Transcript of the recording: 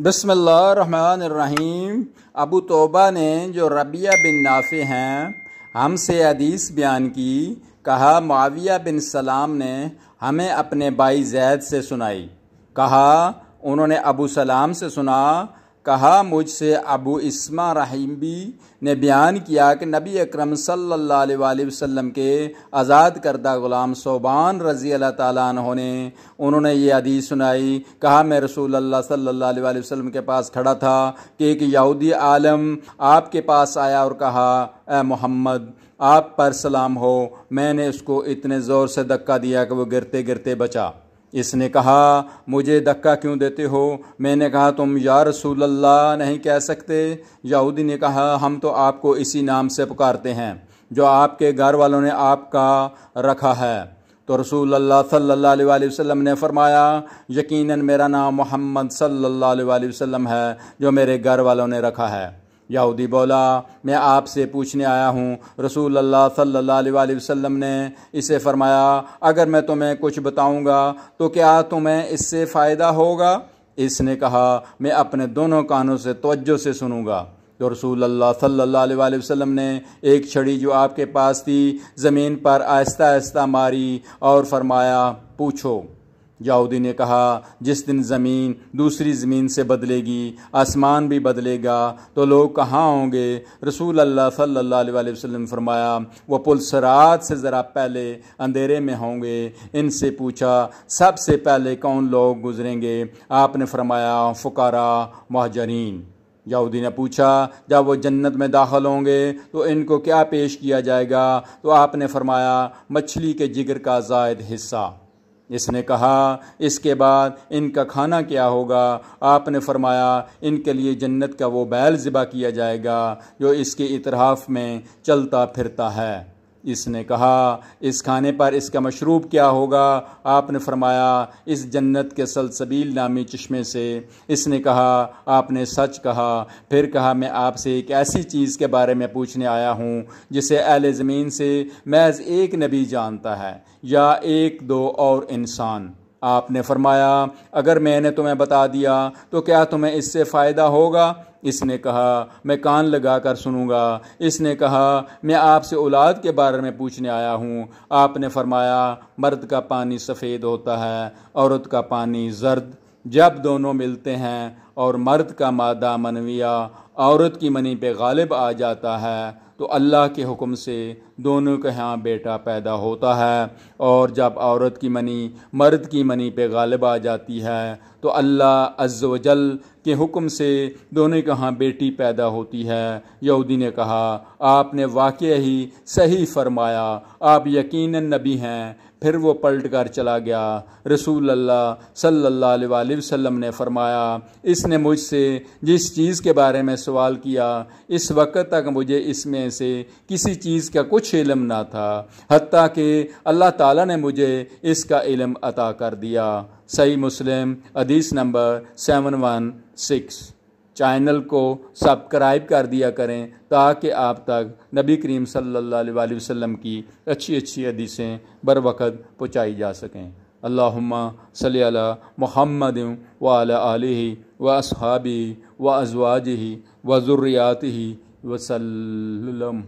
बसमीम अबू तोबा ने जो रबिया बिन नाफे हैं, हमसे अदीस बयान की, कहा माविया बिन सलाम ने हमें अपने भाई जैद से सुनाई। कहा, उन्होंने अबू सलाम से सुना कहा मुझसे, अबू इस्मा रहीमी ने बयान किया कि नबी अकरम सल्लल्लाहु अलैहि वसल्लम के आज़ाद करदा ग़ुलाम सोबान रज़ी अल्लाह ताला ने, उन्होंने ये हदीस सुनाई। कहा, मैं रसूल अल्लाह सल्लल्लाहु अलैहि वसल्लम के पास खड़ा था कि एक यहूदी आलम आपके पास आया और कहा, ए मोहम्मद, आप पर सलाम हो। मैंने उसको इतने ज़ोर से धक्का दिया कि वो गिरते गिरते बचा। इसने कहा, मुझे धक्का क्यों देते हो? मैंने कहा, तुम या रसूल अल्लाह नहीं कह सकते। यहूदी ने कहा, हम तो आपको इसी नाम से पुकारते हैं, जो आपके घर वालों ने आपका रखा है। तो रसूल अल्लाह सल्लल्लाहु अलैहि वसल्लम ने फरमाया, यकीनन मेरा नाम मोहम्मद सल्लल्लाहु अलैहि वसल्लम है, जो मेरे घर वालों ने रखा है। यहूदी बोला, मैं आपसे पूछने आया हूँ। रसूल अल्लाह सल्लल्लाहु अलैहि वसल्लम ने इसे फरमाया, अगर मैं तुम्हें कुछ बताऊँगा तो क्या तुम्हें इससे फ़ायदा होगा? इसने कहा, मैं अपने दोनों कानों से तवज्जो से सुनूँगा। तो रसूल अल्लाह अलैहि वसल्लम ने एक छड़ी जो आपके पास थी, ज़मीन पर आहिस्ता आहिस्ता मारी और फरमाया, पूछो। यहूदी ने कहा, जिस दिन ज़मीन दूसरी ज़मीन से बदलेगी, आसमान भी बदलेगा तो लोग कहाँ होंगे? रसूल अल्लाह सल्लल्लाहु अलैहि वसल्लम फरमाया, वो पुलसरात से ज़रा पहले अंधेरे में होंगे। इनसे पूछा, सबसे पहले कौन लोग गुजरेंगे? आपने फरमाया, फ़ुकारा महाजरीन। यहूदी ने पूछा, जब वो जन्नत में दाखिल होंगे तो इनको क्या पेश किया जाएगा? तो आपने फरमाया, मछली के जिगर का जायद हिस्सा। इसने कहा, इसके बाद इनका खाना क्या होगा? आपने फरमाया, इनके लिए जन्नत का वो बैल ज़िबा किया जाएगा, जो इसके इतराफ़ में चलता फिरता है। इसने कहा, इस खाने पर इसका मशरूब क्या होगा? आपने फरमाया, इस जन्नत के सलसबील नामी चश्मे से। इसने कहा, आपने सच कहा। फिर कहा, मैं आपसे एक ऐसी चीज़ के बारे में पूछने आया हूँ, जिसे अहल ज़मीन से महज एक नबी जानता है, या एक दो और इंसान। आपने फरमाया, अगर मैंने तुम्हें बता दिया तो क्या तुम्हें इससे फ़ायदा होगा? इसने कहा, मैं कान लगा कर सुनूँगा। इसने कहा, मैं आपसे औलाद के बारे में पूछने आया हूँ। आपने फरमाया, मर्द का पानी सफ़ेद होता है औरत का पानी जर्द जब दोनों मिलते हैं और मर्द का मादा मनविया, औरत की मनी पे गालिब आ जाता है तो अल्लाह के हुक्म से दोनों के यहाँ बेटा पैदा होता है। और जब औरत की मनी, मर्द की मनी पे गालिब आ जाती है तो अल्लाह अज्जल के हुक्म से दोनों के यहाँ बेटी पैदा होती है। यहूदी ने कहा, आपने वाक़ ही सही फरमाया, आप यकीनन नबी हैं फिर वो पलट कर चला गया। रसूल अल्लाह अलैहि वसल्लम ने फरमाया, इसने मुझसे जिस चीज़ के बारे में सवाल किया, इस वक्त तक मुझे इसमें से किसी चीज़ का कुछ इलम ना था हती कि अल्लाह ताला ने मुझे इसका इलम अता कर दिया। सही मुस्लिम अदीस number seven one six. Channel को सब्सक्राइब कर दिया करें ताकि आप तक नबी करीम सल्लल्लाहु अलैहि वसल्लम की अच्छी अच्छी हदीसें बर वक़्त पहुँचाई जा सकें। अल्लाहुम्मा सल्ली अला मुहम्मद व अला आलिहि व असहाबी व अजवाजिहि व ज़ुर्रियातिहि वसल्लम।